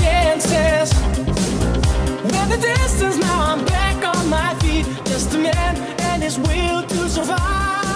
chances. With the distance, now I'm back on my feet. Just a man and his will to survive.